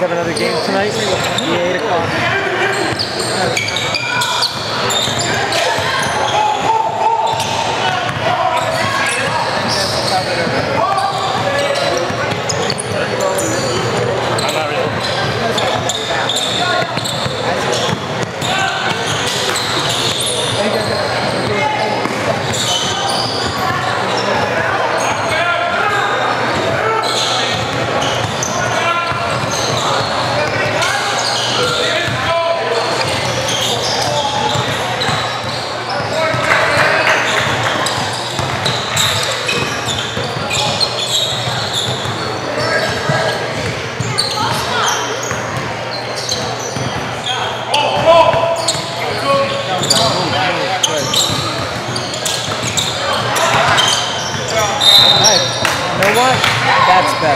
have another game tonight. The 8 o'clock. know what? That's better.